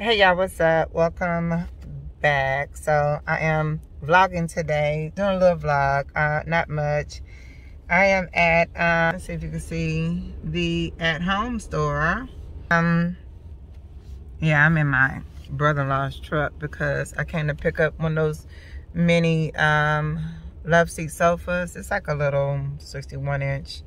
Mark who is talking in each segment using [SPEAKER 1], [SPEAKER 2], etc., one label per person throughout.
[SPEAKER 1] Hey y'all, what's up? Welcome back. So I am vlogging today, doing a little vlog, uh, not much. I am at, uh, let's see if you can see the at home store. Um, yeah, I'm in my brother-in-law's truck because I came to pick up one of those mini um, love seat sofas. It's like a little 61 inch.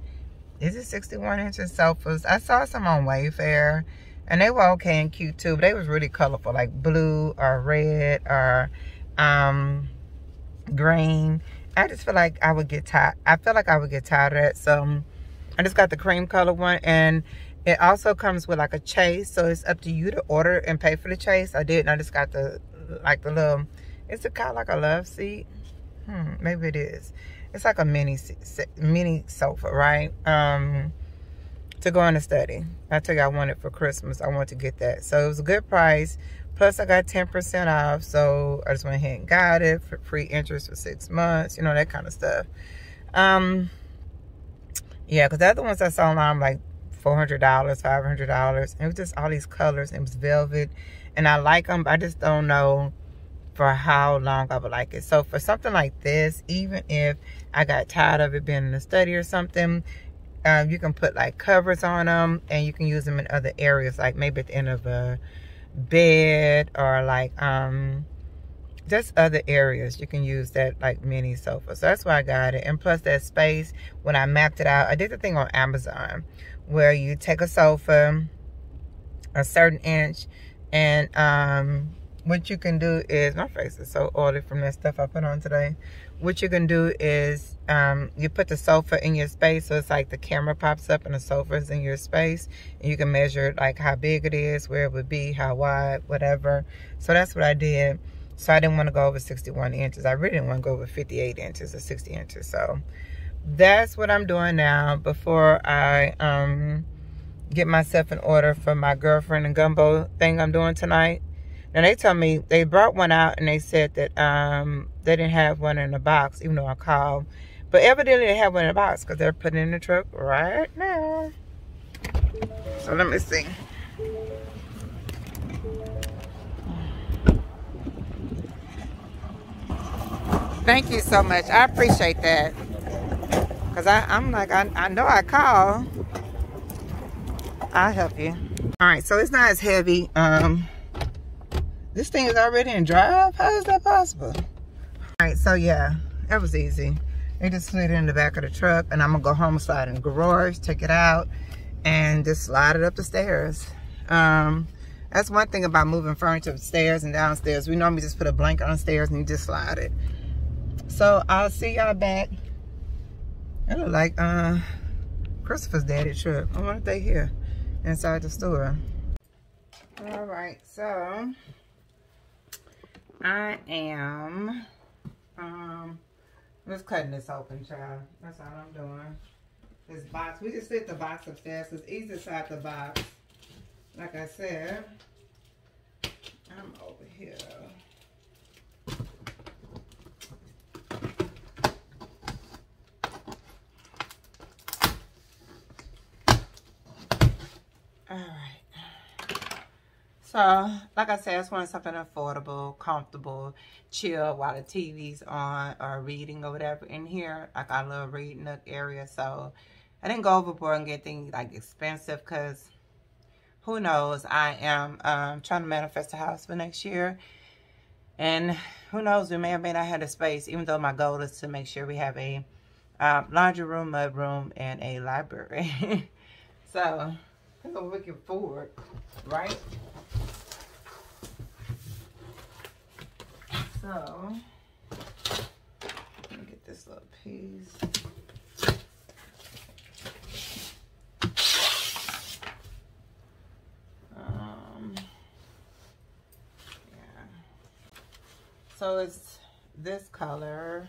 [SPEAKER 1] Is it 61 inches sofas? I saw some on Wayfair and they were okay and cute too, but they was really colorful, like blue or red or um, green. I just feel like I would get tired. I feel like I would get tired of that. So I just got the cream color one and it also comes with like a chase. So it's up to you to order and pay for the chase. I didn't I just got the, like the little, it's a kind of like a love seat. Hmm, maybe it is. It's like a mini, mini sofa, right? Um, to go in the study. I told you I wanted for Christmas. I wanted to get that. So it was a good price. Plus I got 10% off. So I just went ahead and got it for free interest for six months. You know, that kind of stuff. Um, yeah, because the other ones I saw online like $400, $500. It was just all these colors. It was velvet. And I like them. I just don't know for how long I would like it. So for something like this, even if I got tired of it being in the study or something, um, you can put like covers on them and you can use them in other areas like maybe at the end of a bed or like um just other areas. You can use that like mini sofa. So that's why i got it. And plus that space when i mapped it out i did the thing on amazon where you take a sofa a certain inch and um what you can do is my face is so oily from that stuff i put on today what you can do is um, you put the sofa in your space so it's like the camera pops up and the sofa is in your space and you can measure like how big it is where it would be how wide whatever. So that's what i did. So i didn't want to go over 61 inches. I really didn't want to go over 58 inches or 60 inches. So that's what i'm doing now before i um, get myself in order for my girlfriend and gumbo thing i'm doing tonight now they told me they brought one out and they said that um, they didn't have one in the box, even though I called. But evidently they have one in the box because they're putting in the truck right now. So let me see. Thank you so much. I appreciate that. Because I'm like, I, I know I call. I'll help you. All right, so it's not as heavy. Um, this thing is already in drive? How is that possible? All right, so yeah, that was easy. They just slid it in the back of the truck and I'm gonna go home, slide in the garage, take it out, and just slide it up the stairs. Um, that's one thing about moving furniture upstairs and downstairs. We normally just put a blanket on stairs and you just slide it. So I'll see y'all back. It look like uh, Christopher's daddy truck. I wonder if they here inside the store. All right, so I am um just cutting this open, child. That's all I'm doing. This box, we just fit the box upstairs. It's easy inside the box. Like I said, I'm over here. So, like I said, I just wanted something affordable, comfortable, chill while the TV's on or reading or whatever in here. Like, I love reading nook area, so I didn't go overboard and get things, like, expensive because who knows? I am um, trying to manifest a house for next year. And who knows, we may or may not have the space, even though my goal is to make sure we have a um, laundry room, mud room, and a library. so, I'm looking forward, right? So, let me get this little piece. Um, yeah. So it's this color,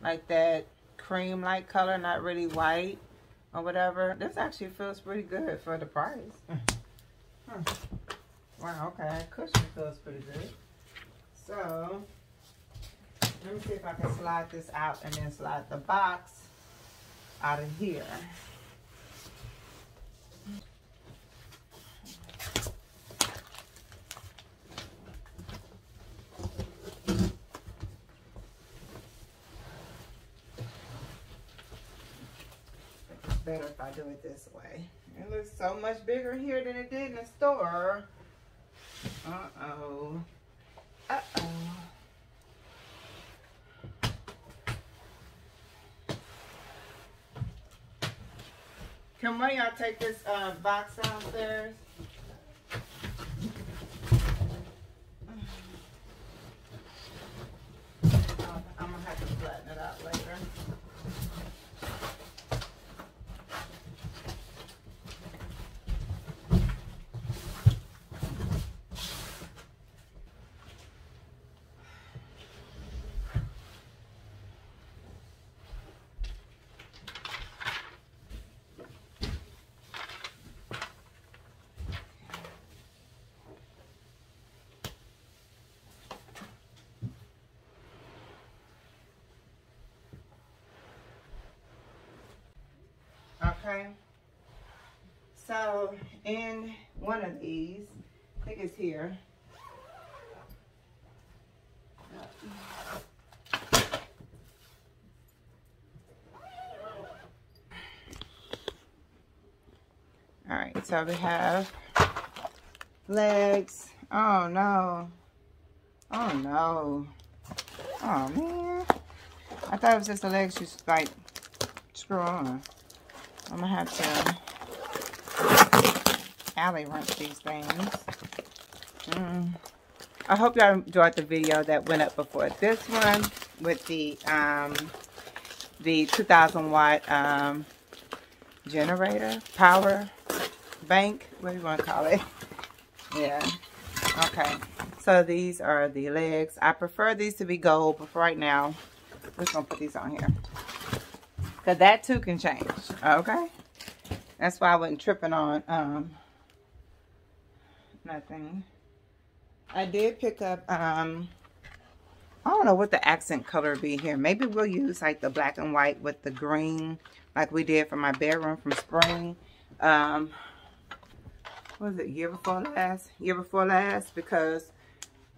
[SPEAKER 1] like that cream light color, not really white or whatever. This actually feels pretty good for the price. huh. Wow, okay. Cushion feels pretty good. So, let me see if I can slide this out and then slide the box out of here. better if I do it this way. It looks so much bigger here than it did in the store. Uh-oh. Uh-oh. Can one of y'all take this uh, box downstairs? I'm gonna have to flatten it out later. Okay. So in one of these, I think it's here. All right, so we have legs. Oh no. Oh no. Oh man. I thought it was just the legs just like screw on. I'm gonna have to Allen wrench these things. Mm. I hope y'all enjoyed the video that went up before this one with the um, the 2000 watt um, generator power bank. What do you want to call it? Yeah. Okay. So these are the legs. I prefer these to be gold, but for right now, we're just gonna put these on here. Because that too can change. Okay? That's why I wasn't tripping on um, nothing. I did pick up, um, I don't know what the accent color be here. Maybe we'll use like the black and white with the green like we did for my bedroom from spring. Um, was it, year before last? Year before last because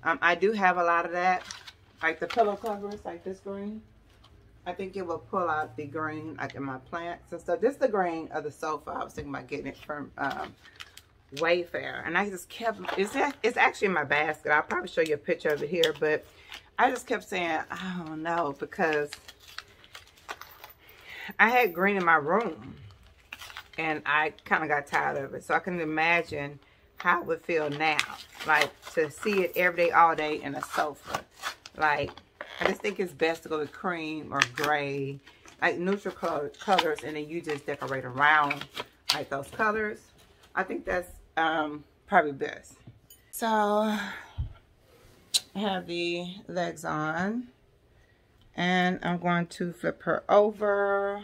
[SPEAKER 1] um, I do have a lot of that. Like the pillow covers, like this green. I think it will pull out the green like in my plants and stuff. This is the green of the sofa. I was thinking about getting it from um, Wayfair. And I just kept, it's, it's actually in my basket. I'll probably show you a picture of it here. But I just kept saying, oh, I don't know, because I had green in my room. And I kind of got tired of it. So I can imagine how it would feel now. Like to see it every day, all day in a sofa. Like I just think it's best to go with cream or gray, like neutral color, colors, and then you just decorate around like those colors. I think that's um, probably best. So, I have the legs on, and I'm going to flip her over.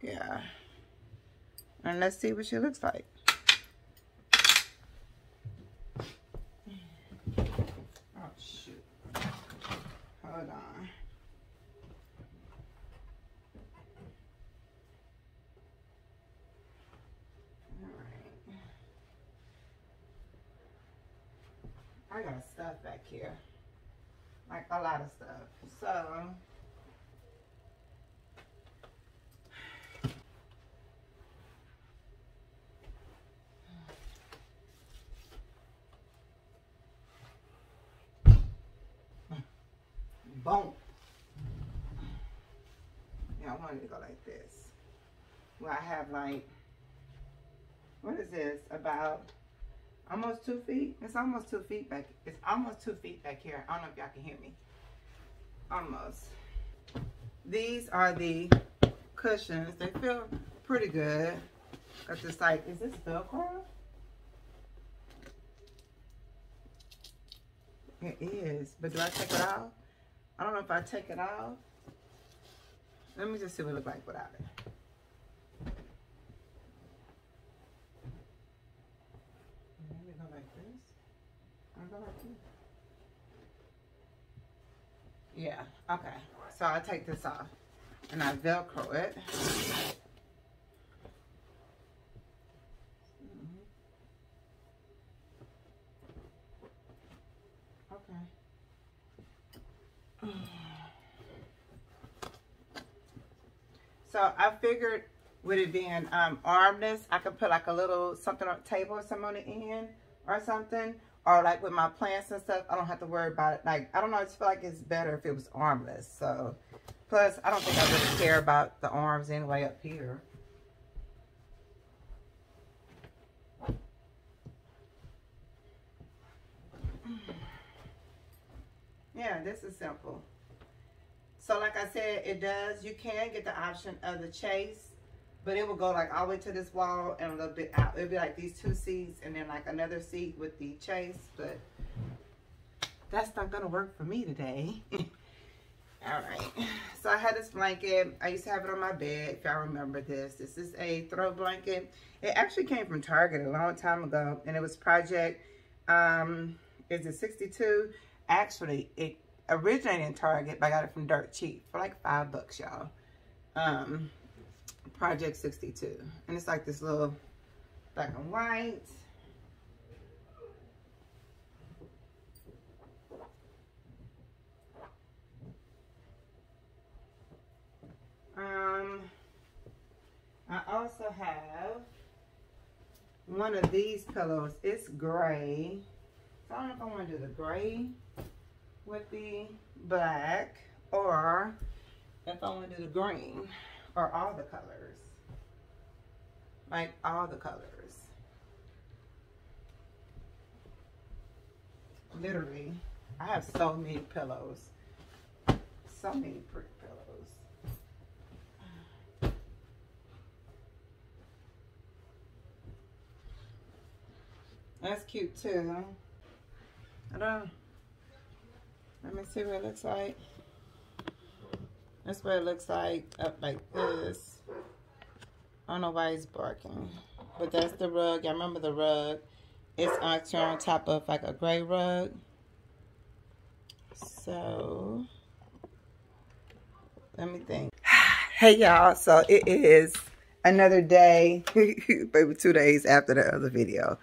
[SPEAKER 1] Yeah. And let's see what she looks like. Hold on. I got stuff back here. Like a lot of stuff. So Boom. Yeah, I wanted to go like this. Where I have like, what is this? About almost two feet? It's almost two feet back. It's almost two feet back here. I don't know if y'all can hear me. Almost. These are the cushions. They feel pretty good. Cause it's like, is this Velcro? It is, but do I take it off? I don't know if I take it off. Let me just see what it looks like without it. Maybe go like this. I go like this. Yeah, okay. So I take this off and I Velcro it. So I figured with it being um, armless, I could put like a little something on the table or something on the end or something. Or like with my plants and stuff, I don't have to worry about it. Like, I don't know, I just feel like it's better if it was armless. So, plus, I don't think I really care about the arms anyway up here. Yeah, this is simple. So like I said, it does, you can get the option of the chase, but it will go like all the way to this wall and a little bit out. It'll be like these two seats and then like another seat with the chase, but that's not gonna work for me today. all right, so I had this blanket. I used to have it on my bed, if y'all remember this. This is a throw blanket. It actually came from Target a long time ago, and it was Project, um, is it 62? Actually, it originated in Target, but I got it from Dirt Cheap for like five bucks, y'all. Um, Project 62. And it's like this little black and white. Um, I also have one of these pillows. It's gray. So I don't know if I want to do the gray with the black or if I want to do the green or all the colors. Like all the colors. Literally, I have so many pillows. So many pretty pillows. That's cute too. I don't let me see what it looks like. That's what it looks like up like this. I don't know why he's barking. But that's the rug. I remember the rug. It's actually on top of like a gray rug. So, let me think. hey y'all, so it is another day, maybe two days after the other video.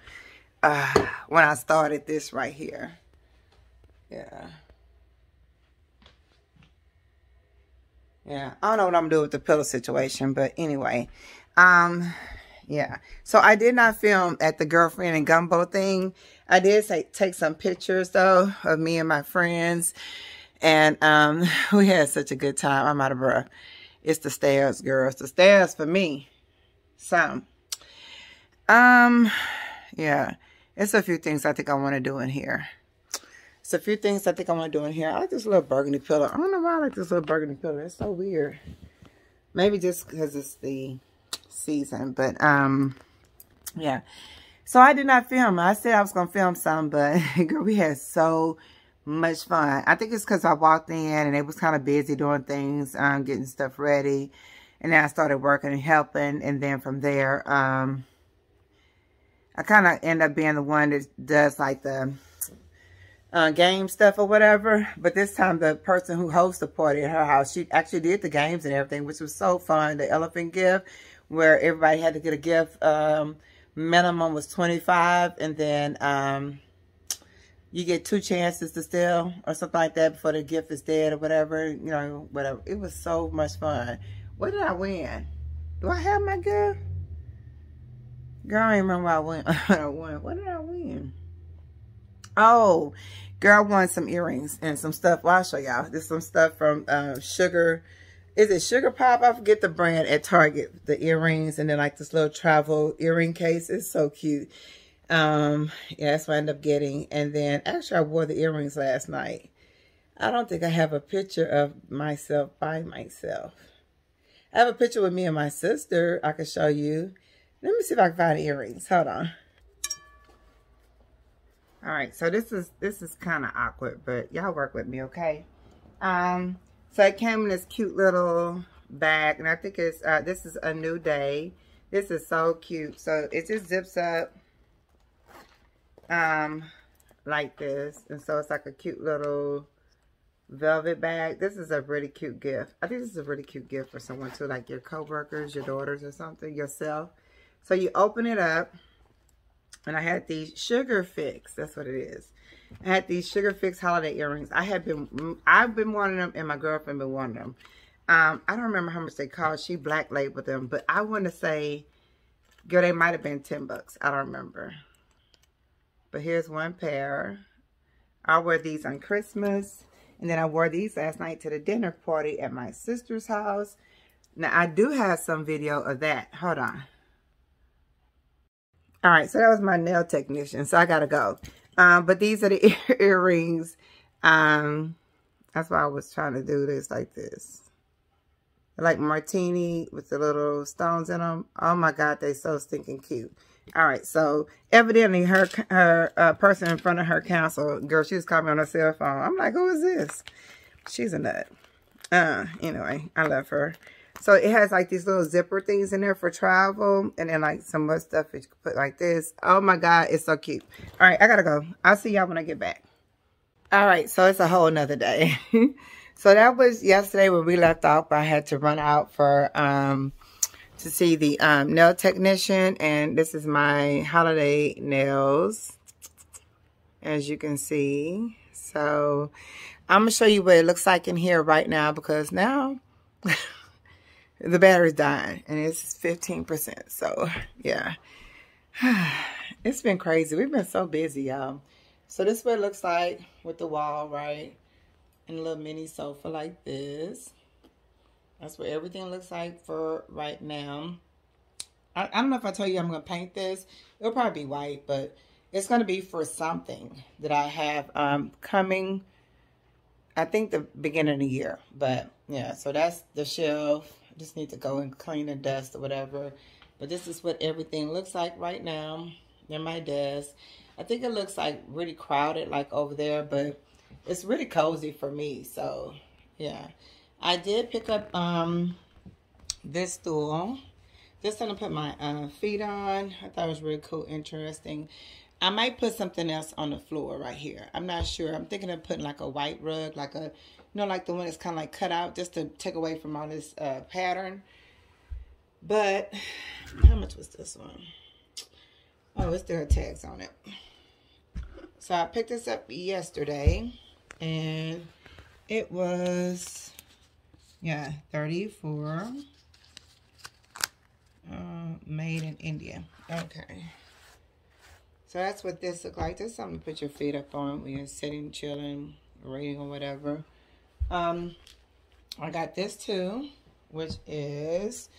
[SPEAKER 1] Uh, when I started this right here. Yeah. Yeah, I don't know what I'm doing with the pillow situation, but anyway, um, yeah. So I did not film at the girlfriend and gumbo thing. I did say take some pictures though of me and my friends, and um, we had such a good time. I'm out of breath. It's the stairs, girls. The stairs for me. So, um, yeah, it's a few things I think I want to do in here. It's a few things I think I want to do in here. I like this little burgundy pillow. I don't know why I like this little burgundy pillow. It's so weird. Maybe just because it's the season. But, um, yeah. So I did not film. I said I was going to film some, but girl, we had so much fun. I think it's because I walked in and it was kind of busy doing things, um, getting stuff ready. And then I started working and helping. And then from there, um, I kind of end up being the one that does like the uh, game stuff or whatever. But this time the person who hosts the party at her house, she actually did the games and everything, which was so fun. The elephant gift, where everybody had to get a gift. Um, minimum was 25 and then um, you get two chances to steal or something like that before the gift is dead or whatever. You know, whatever. It was so much fun. What did I win? Do I have my gift? Girl, I remember what I won. What did I win? Oh, Girl, I won some earrings and some stuff. Well, I'll show y'all. There's some stuff from uh, Sugar. Is it Sugar Pop? I forget the brand at Target. The earrings and then like this little travel earring case. It's so cute. Um, yeah, that's what I ended up getting. And then actually I wore the earrings last night. I don't think I have a picture of myself by myself. I have a picture with me and my sister I can show you. Let me see if I can find earrings. Hold on. All right, so this is this is kind of awkward, but y'all work with me, okay? Um, so it came in this cute little bag, and I think it's uh, this is a new day. This is so cute. So it just zips up, um, like this, and so it's like a cute little velvet bag. This is a really cute gift. I think this is a really cute gift for someone too, like your coworkers, your daughters, or something, yourself. So you open it up. And I had these Sugar Fix. That's what it is. I had these Sugar Fix holiday earrings. I had been, I've been wanting them and my girlfriend been wanting them. Um, I don't remember how much they cost. She black labeled them, but I want to say, girl, they might have been 10 bucks. I don't remember. But here's one pair. I wear these on Christmas. And then I wore these last night to the dinner party at my sister's house. Now, I do have some video of that. Hold on. All right, so that was my nail technician, so I got to go. Um, but these are the ear earrings. Um, that's why I was trying to do this like this. Like martini with the little stones in them. Oh my God, they're so stinking cute. All right, so evidently her her uh, person in front of her counsel, girl, she was calling me on her cell phone. I'm like, who is this? She's a nut. Uh, anyway, I love her. So it has like these little zipper things in there for travel. And then like some more stuff can put like this. Oh my God, it's so cute. All right, I gotta go. I'll see y'all when I get back. All right, so it's a whole nother day. so that was yesterday when we left off. I had to run out for um to see the um, nail technician. And this is my holiday nails, as you can see. So I'm going to show you what it looks like in here right now because now the battery's dying and it's 15%. So yeah, it's been crazy. We've been so busy, y'all. So this is what it looks like with the wall, right? And a little mini sofa like this. That's what everything looks like for right now. I, I don't know if I tell you I'm going to paint this. It'll probably be white, but it's going to be for something that I have um, coming, I think the beginning of the year. But yeah, so that's the shelf. Just need to go and clean and dust or whatever. But this is what everything looks like right now in my desk. I think it looks like really crowded like over there, but it's really cozy for me. So yeah. I did pick up um, this stool. Just gonna put my uh, feet on. I thought it was really cool, interesting. I might put something else on the floor right here. I'm not sure. I'm thinking of putting like a white rug, like a, you know, like the one that's kind of like cut out just to take away from all this uh, pattern. But how much was this one? Oh, it's there tags on it. So I picked this up yesterday and it was yeah, 34. Uh, made in India. Okay. So that's what this look like. This something to put your feet up on when you're sitting, chilling, reading, or whatever. Um, I got this too, which is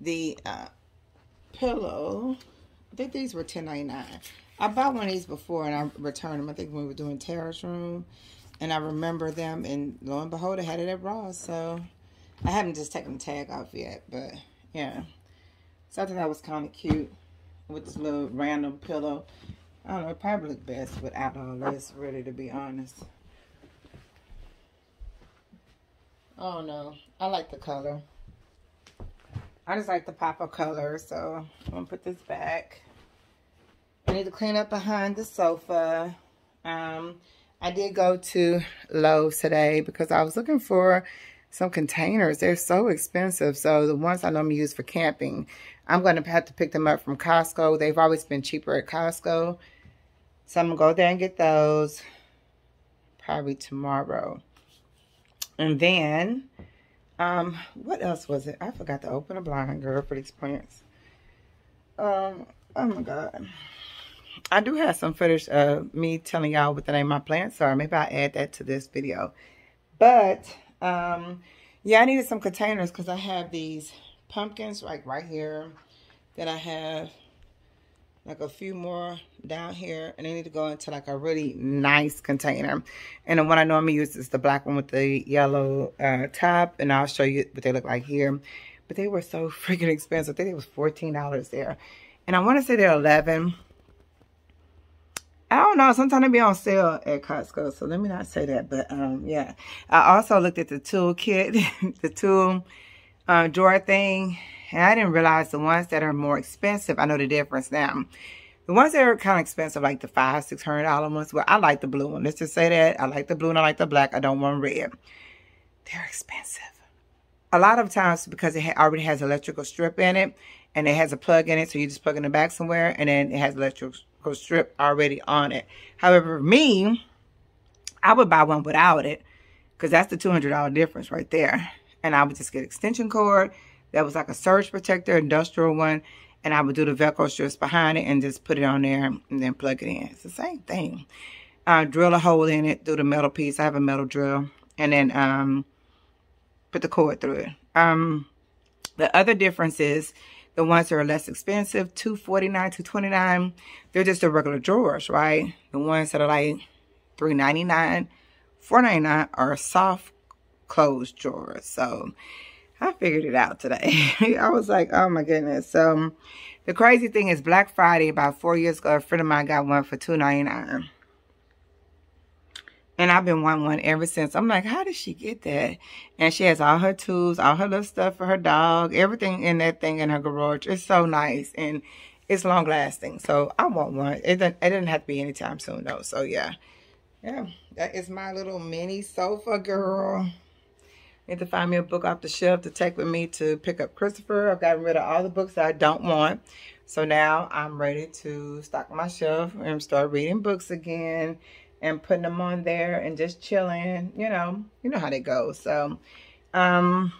[SPEAKER 1] the uh, pillow. I think these were $10.99. I bought one of these before and I returned them. I think when we were doing Tara's room. And I remember them, and lo and behold, I had it at Ross. So I haven't just taken the tag off yet, but yeah. So I thought that was kind of cute with this little random pillow. I don't know, it probably look best without all this, really, to be honest. Oh no, I like the color. I just like the pop of color, so I'm gonna put this back. I need to clean up behind the sofa. Um, I did go to Lowe's today because I was looking for some containers. They're so expensive. So the ones I normally use for camping, I'm going to have to pick them up from Costco. They've always been cheaper at Costco. So I'm going to go there and get those probably tomorrow. And then, um, what else was it? I forgot to open a blind girl for these plants. Um, oh my God. I do have some footage of me telling y'all what the name of my plants are. Maybe I'll add that to this video. But um, yeah, I needed some containers because I have these pumpkins like right here that I have like a few more down here and they need to go into like a really nice container. And the one I normally use is the black one with the yellow uh, top and I'll show you what they look like here. But they were so freaking expensive. I think it was $14 there. And I want to say they're 11 I don't know. Sometimes they be on sale at Costco, so let me not say that. But um, yeah, I also looked at the tool kit, the tool uh, drawer thing, and I didn't realize the ones that are more expensive. I know the difference now. The ones that are kind of expensive, like the five, six hundred dollar ones. Well, I like the blue one. Let's just say that I like the blue and I like the black. I don't want red. They're expensive. A lot of times because it already has electrical strip in it, and it has a plug in it, so you just plug in the back somewhere, and then it has electrical strip already on it. However, me, I would buy one without it because that's the $200 difference right there. And I would just get extension cord. That was like a surge protector, industrial one. And I would do the Velcro strips behind it and just put it on there and then plug it in. It's the same thing. Uh, drill a hole in it through the metal piece. I have a metal drill. And then um, put the cord through it. Um, the other difference is the ones that are less expensive, 249 229 they're just the regular drawers, right? The ones that are like 399 499 are soft closed drawers. So I figured it out today. I was like, oh my goodness. So the crazy thing is Black Friday, about four years ago, a friend of mine got one for two ninety nine. And I've been wanting one ever since. I'm like, how did she get that? And she has all her tools, all her little stuff for her dog, everything in that thing in her garage. It's so nice. And it's long lasting. So I want one. It didn't, it didn't have to be anytime soon though. So yeah. Yeah. That is my little mini sofa girl. Need to find me a book off the shelf to take with me to pick up Christopher. I've gotten rid of all the books that I don't want. So now I'm ready to stock my shelf and start reading books again and putting them on there and just chilling. You know, you know how they go. So, um,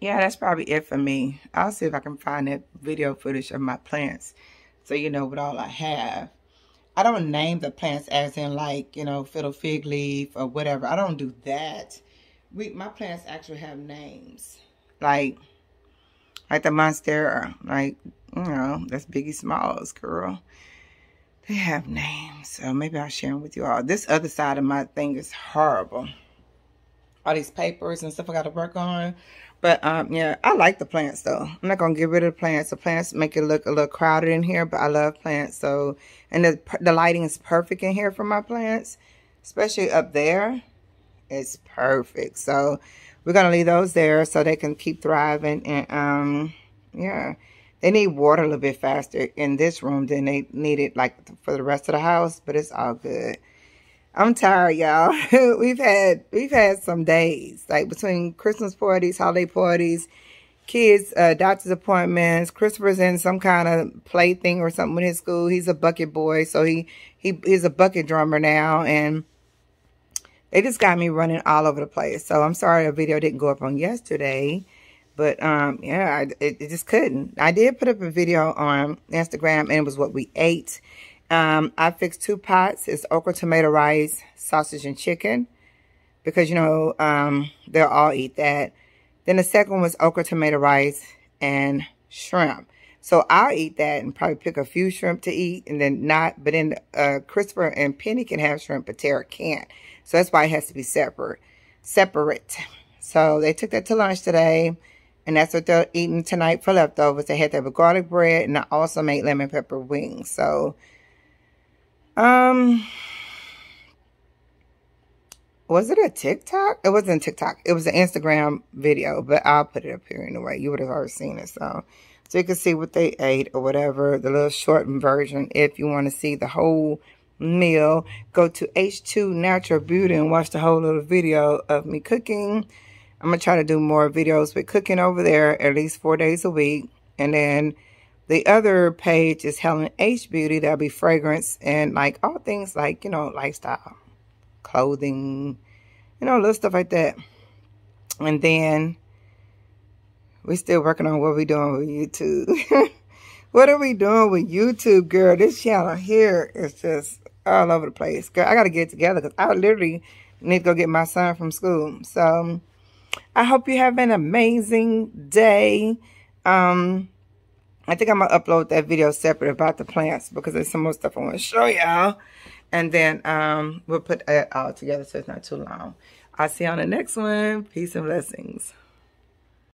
[SPEAKER 1] yeah, that's probably it for me. I'll see if I can find that video footage of my plants so you know what all I have. I don't name the plants as in like, you know, fiddle fig leaf or whatever. I don't do that. We My plants actually have names. Like, like the Monstera. Like, you know, that's Biggie Smalls, girl. They have names, so maybe I'll share them with you all. This other side of my thing is horrible. All these papers and stuff I got to work on. But, um, yeah, I like the plants, though. I'm not going to get rid of the plants. The plants make it look a little crowded in here, but I love plants. So, and the, the lighting is perfect in here for my plants, especially up there. It's perfect. So, we're going to leave those there so they can keep thriving. And, um, yeah. They need water a little bit faster in this room than they need it like for the rest of the house, but it's all good. I'm tired, y'all. we've had we've had some days like between Christmas parties, holiday parties, kids, uh, doctor's appointments. Christopher's in some kind of play thing or something with his school. He's a bucket boy, so he he he's a bucket drummer now, and they just got me running all over the place. So I'm sorry a video didn't go up on yesterday. But, um, yeah, I, it, it, just couldn't. I did put up a video on Instagram, and it was what we ate. Um, I fixed two pots. It's okra, tomato, rice, sausage, and chicken. Because, you know, um, they'll all eat that. Then the second was okra, tomato, rice, and shrimp. So I'll eat that and probably pick a few shrimp to eat and then not. But then uh, Christopher and Penny can have shrimp, but Tara can't. So that's why it has to be separate. Separate. So they took that to lunch today. And that's what they're eating tonight for leftovers. They had that with garlic bread and I also made lemon pepper wings. So, um, was it a TikTok? It wasn't TikTok. It was an Instagram video, but I'll put it up here anyway. You would have already seen it. So, so you can see what they ate or whatever. The little shortened version. If you want to see the whole meal, go to H2 Natural Beauty and watch the whole little video of me cooking I'm going to try to do more videos with cooking over there at least four days a week. And then the other page is Helen H Beauty. That'll be fragrance and like all things like, you know, lifestyle, clothing, you know, little stuff like that. And then we're still working on what we're doing with YouTube. what are we doing with YouTube, girl? This channel here is just all over the place. Girl, I got to get together because I literally need to go get my son from school. So, I hope you have an amazing day. Um, I think I'm going to upload that video separate about the plants because there's some more stuff I want to show y'all. And then um, we'll put it all together so it's not too long. I'll see you on the next one. Peace and blessings.